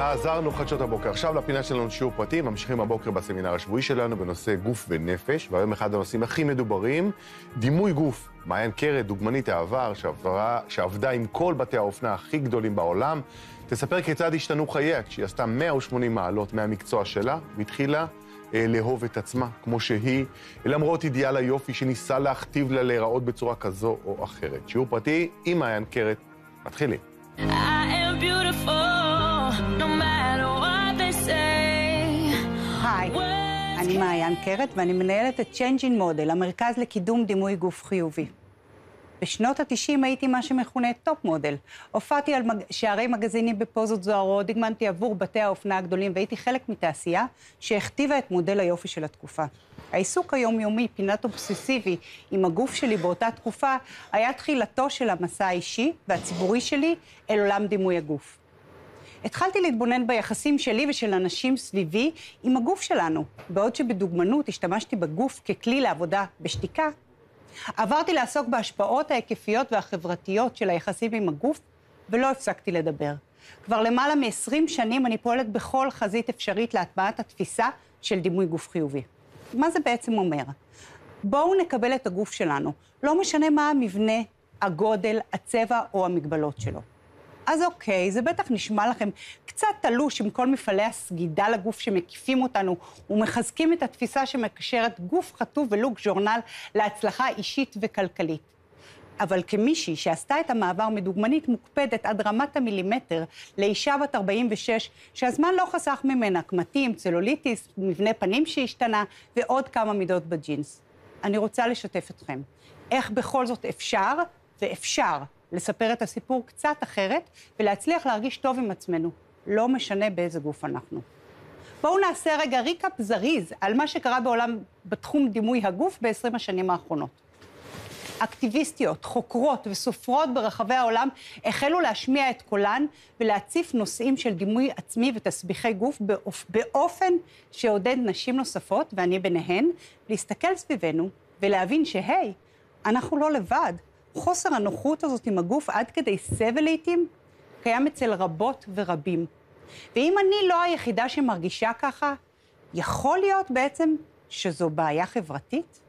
חזרנו חדשות הבוקר. עכשיו לפינה שלנו שיעור פרטי, ממשיכים הבוקר בסמינר השבועי שלנו בנושא גוף ונפש, והיום אחד הנושאים הכי מדוברים, דימוי גוף. מעיין קרת, דוגמנית העבר, שעברה, שעבדה עם כל בתי האופנה הכי גדולים בעולם, תספר כיצד השתנו חייה כשהיא עשתה 180 מעלות מהמקצוע שלה, והתחילה אה, לאהוב את עצמה כמו שהיא, למרות אידיאל היופי שניסה להכתיב לה להיראות בצורה כזו או אחרת. שיעור פרטי עם מעיין קרת, מתחילים. I am beautiful, אני מעיין קרת ואני מנהלת את Changing Model, המרכז לקידום דימוי גוף חיובי. בשנות ה-90 הייתי מה שמכונה top model. הופעתי על מג... שערי מגזינים בפוזות זוהרות, דגמנתי עבור בתי האופנה הגדולים והייתי חלק מתעשייה שהכתיבה את מודל היופי של התקופה. העיסוק היומיומי, פינת אובססיבי, עם הגוף שלי באותה תקופה, היה תחילתו של המסע האישי והציבורי שלי אל עולם דימוי הגוף. התחלתי להתבונן ביחסים שלי ושל אנשים סביבי עם הגוף שלנו. בעוד שבדוגמנות השתמשתי בגוף ככלי לעבודה בשתיקה, עברתי לעסוק בהשפעות ההיקפיות והחברתיות של היחסים עם הגוף, ולא הפסקתי לדבר. כבר למעלה מ-20 שנים אני פועלת בכל חזית אפשרית להטמעת התפיסה של דימוי גוף חיובי. מה זה בעצם אומר? בואו נקבל את הגוף שלנו, לא משנה מה המבנה, הגודל, הצבע או המגבלות שלו. אז אוקיי, זה בטח נשמע לכם קצת תלוש עם כל מפעלי הסגידה לגוף שמקיפים אותנו ומחזקים את התפיסה שמקשרת גוף חטוב ולוק ז'ורנל להצלחה אישית וכלכלית. אבל כמישהי שעשתה את המעבר מדוגמנית מוקפדת עד רמת המילימטר לאישה בת 46, שהזמן לא חסך ממנה קמטים, צלוליטיס, מבנה פנים שהשתנה ועוד כמה מידות בג'ינס. אני רוצה לשתף אתכם. איך בכל זאת אפשר, ואפשר, לספר את הסיפור קצת אחרת ולהצליח להרגיש טוב עם עצמנו, לא משנה באיזה גוף אנחנו. בואו נעשה רגע ריקאפ זריז על מה שקרה בעולם בתחום דימוי הגוף ב-20 השנים האחרונות. אקטיביסטיות, חוקרות וסופרות ברחבי העולם החלו להשמיע את קולן ולהציף נושאים של דימוי עצמי ותסביכי גוף באופ... באופן שעודד נשים נוספות, ואני ביניהן, להסתכל סביבנו ולהבין שהי, אנחנו לא לבד. חוסר הנוחות הזאת עם הגוף עד כדי סבל לעיתים קיים אצל רבות ורבים. ואם אני לא היחידה שמרגישה ככה, יכול להיות בעצם שזו בעיה חברתית?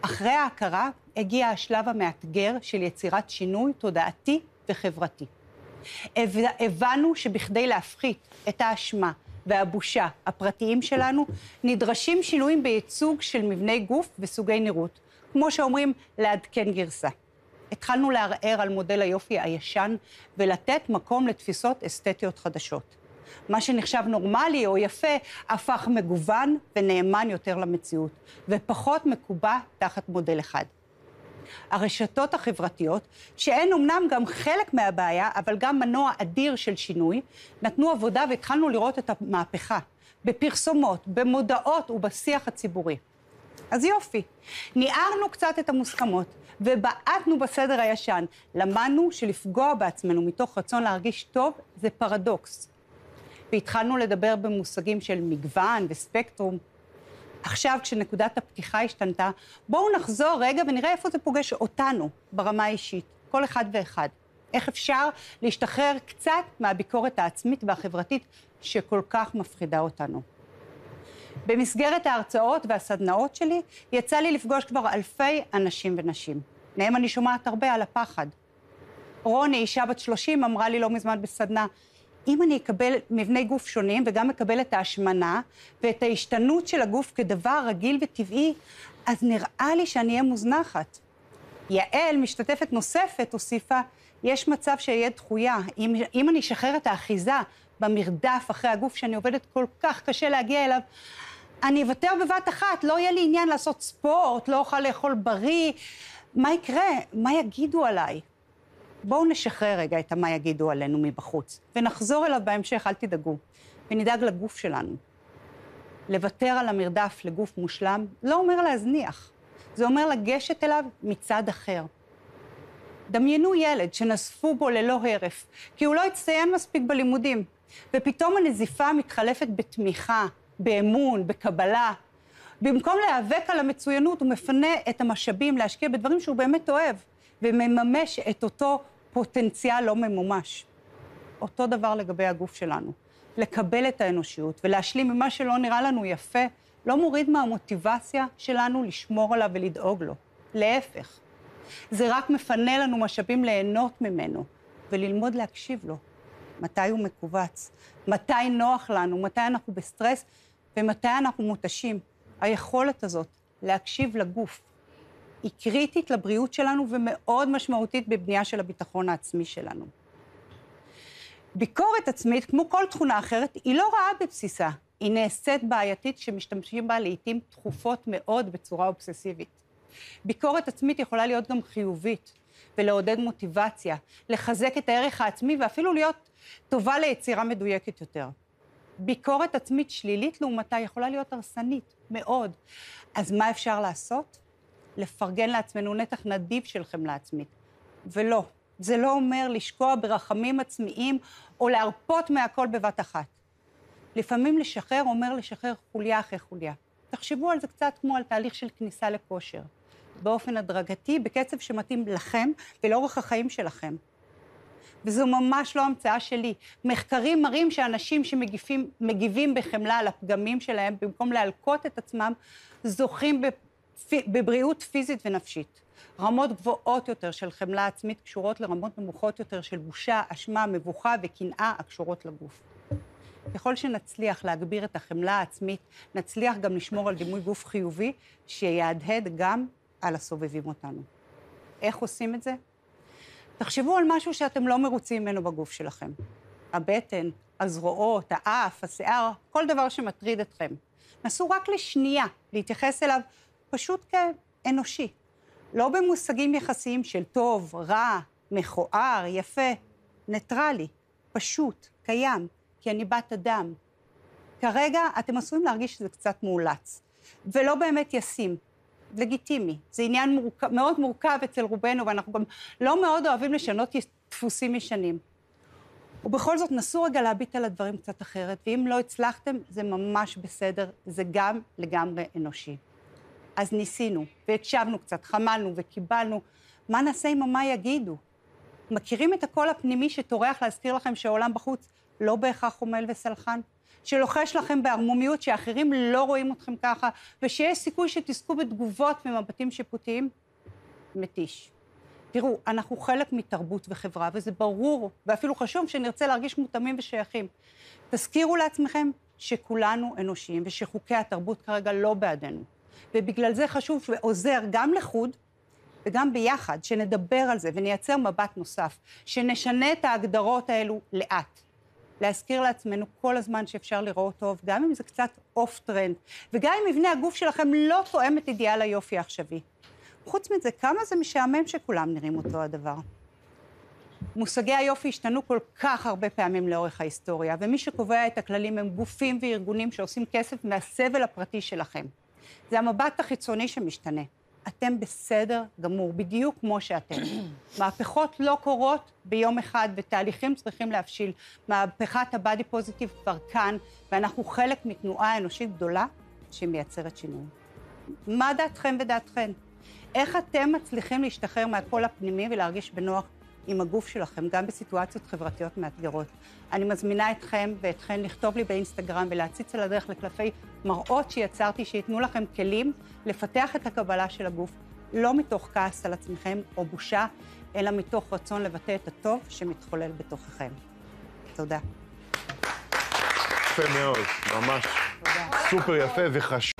אחרי ההכרה הגיע השלב המאתגר של יצירת שינוי תודעתי וחברתי. הבנו שבכדי להפחית את האשמה והבושה הפרטיים שלנו, נדרשים שינויים בייצוג של מבני גוף וסוגי נראות. כמו שאומרים, לעדכן גרסה. התחלנו לערער על מודל היופי הישן ולתת מקום לתפיסות אסתטיות חדשות. מה שנחשב נורמלי או יפה הפך מגוון ונאמן יותר למציאות, ופחות מקובע תחת מודל אחד. הרשתות החברתיות, שהן אמנם גם חלק מהבעיה, אבל גם מנוע אדיר של שינוי, נתנו עבודה והתחלנו לראות את המהפכה בפרסומות, במודעות ובשיח הציבורי. אז יופי. ניערנו קצת את המוסכמות ובעטנו בסדר הישן. למדנו שלפגוע בעצמנו מתוך רצון להרגיש טוב זה פרדוקס. והתחלנו לדבר במושגים של מגוון וספקטרום. עכשיו, כשנקודת הפתיחה השתנתה, בואו נחזור רגע ונראה איפה זה פוגש אותנו ברמה האישית, כל אחד ואחד. איך אפשר להשתחרר קצת מהביקורת העצמית והחברתית שכל כך מפחידה אותנו. במסגרת ההרצאות והסדנאות שלי, יצא לי לפגוש כבר אלפי אנשים ונשים. מהם אני שומעת הרבה על הפחד. רוני, אישה בת 30, אמרה לי לא מזמן בסדנה, אם אני אקבל מבני גוף שונים וגם אקבל את ההשמנה ואת ההשתנות של הגוף כדבר רגיל וטבעי, אז נראה לי שאני אהיה מוזנחת. יעל, משתתפת נוספת, הוסיפה, יש מצב שאהיה דחויה. אם, אם אני אשחרר את האחיזה במרדף אחרי הגוף שאני עובדת כל כך קשה להגיע אליו, אני אוותר בבת אחת, לא יהיה לי עניין לעשות ספורט, לא אוכל לאכול בריא. מה יקרה? מה יגידו עליי? בואו נשחרר רגע את המה יגידו עלינו מבחוץ, ונחזור אליו בהמשך, אל תדאגו, ונדאג לגוף שלנו. לוותר על המרדף לגוף מושלם לא אומר להזניח, זה אומר לגשת אליו מצד אחר. דמיינו ילד שנזפו בו ללא הרף, כי הוא לא הצטיין מספיק בלימודים, ופתאום הנזיפה מתחלפת בתמיכה, באמון, בקבלה. במקום להיאבק על המצוינות, הוא מפנה את המשאבים להשקיע בדברים שהוא באמת אוהב, ומממש את אותו פוטנציאל לא ממומש. אותו דבר לגבי הגוף שלנו. לקבל את האנושיות ולהשלים ממה שלא נראה לנו יפה, לא מוריד מהמוטיבציה שלנו לשמור עליו ולדאוג לו. להפך. זה רק מפנה לנו משאבים ליהנות ממנו וללמוד להקשיב לו. מתי הוא מכווץ, מתי נוח לנו, מתי אנחנו בסטרס ומתי אנחנו מותשים. היכולת הזאת להקשיב לגוף היא קריטית לבריאות שלנו ומאוד משמעותית בבנייה של הביטחון העצמי שלנו. ביקורת עצמית, כמו כל תכונה אחרת, היא לא רעה בבסיסה. היא נעשית בעייתית כשמשתמשים בה לעיתים תכופות מאוד בצורה אובססיבית. ביקורת עצמית יכולה להיות גם חיובית, ולעודד מוטיבציה, לחזק את הערך העצמי ואפילו להיות טובה ליצירה מדויקת יותר. ביקורת עצמית שלילית לעומתה יכולה להיות הרסנית, מאוד. אז מה אפשר לעשות? לפרגן לעצמנו נתח נדיב של חמלה עצמית. ולא, זה לא אומר לשקוע ברחמים עצמיים או להרפות מהכל בבת אחת. לפעמים לשחרר אומר לשחרר חוליה אחרי חוליה. תחשבו על זה קצת כמו על תהליך של כניסה לכושר. באופן הדרגתי, בקצב שמתאים לכם ולאורך החיים שלכם. וזו ממש לא המצאה שלי. מחקרים מראים שאנשים שמגיבים בחמלה על הפגמים שלהם, במקום להלקות את עצמם, זוכים בבריאות פיזית ונפשית. רמות גבוהות יותר של חמלה עצמית קשורות לרמות נמוכות יותר של בושה, אשמה, מבוכה וקנאה הקשורות לגוף. ככל שנצליח להגביר את החמלה העצמית, נצליח גם לשמור על דימוי גוף חיובי, שיהדהד גם על הסובבים אותנו. איך עושים את זה? תחשבו על משהו שאתם לא מרוצים ממנו בגוף שלכם. הבטן, הזרועות, האף, השיער, כל דבר שמטריד אתכם. נסו רק לשנייה להתייחס אליו פשוט כאנושי. לא במושגים יחסיים של טוב, רע, מכוער, יפה, ניטרלי, פשוט, קיים, כי אני בת אדם. כרגע אתם עשויים להרגיש שזה קצת מאולץ, ולא באמת ישים, לגיטימי. זה עניין מורכב, מאוד מורכב אצל רובנו, ואנחנו גם לא מאוד אוהבים לשנות דפוסים ישנים. ובכל זאת, נסו רגע להביט על הדברים קצת אחרת, ואם לא הצלחתם, זה ממש בסדר, זה גם לגמרי אנושי. אז ניסינו, והקשבנו קצת, חמלנו וקיבלנו. מה נעשה עם מה יגידו? מכירים את הקול הפנימי שטורח להזכיר לכם שהעולם בחוץ לא בהכרח חומל וסלחן? שלוחש לכם בערמומיות שאחרים לא רואים אתכם ככה, ושיש סיכוי שתזכו בתגובות ומבטים שיפוטיים? מתיש. תראו, אנחנו חלק מתרבות וחברה, וזה ברור, ואפילו חשוב שנרצה להרגיש מותאמים ושייכים. תזכירו לעצמכם שכולנו אנושיים, ושחוקי התרבות כרגע לא בעדנו. ובגלל זה חשוב ועוזר גם לחוד וגם ביחד, שנדבר על זה ונייצר מבט נוסף, שנשנה את ההגדרות האלו לאט. להזכיר לעצמנו כל הזמן שאפשר לראות טוב, גם אם זה קצת off trend, וגם אם מבנה הגוף שלכם לא תואם את אידיאל היופי העכשווי. חוץ מזה, כמה זה משעמם שכולם נראים אותו הדבר. מושגי היופי השתנו כל כך הרבה פעמים לאורך ההיסטוריה, ומי שקובע את הכללים הם גופים וארגונים שעושים כסף מהסבל הפרטי שלכם. זה המבט החיצוני שמשתנה. אתם בסדר גמור, בדיוק כמו שאתם. מהפכות לא קורות ביום אחד, ותהליכים צריכים להבשיל. מהפכת הבאדי פוזיטיב כבר כאן, ואנחנו חלק מתנועה אנושית גדולה שמייצרת שינוי. מה דעתכם ודעתכן? איך אתם מצליחים להשתחרר מהקול הפנימי ולהרגיש בנוח עם הגוף שלכם, גם בסיטואציות חברתיות מאתגרות. אני מזמינה אתכם ואתכן לכתוב לי באינסטגרם ולהציץ על הדרך לקלפי מראות שיצרתי, שייתנו לכם כלים לפתח את הקבלה של הגוף, לא מתוך כעס על עצמכם או בושה, אלא מתוך רצון לבטא את הטוב שמתחולל בתוככם. תודה. יפה מאוד, ממש תודה. סופר יפה וחשוב.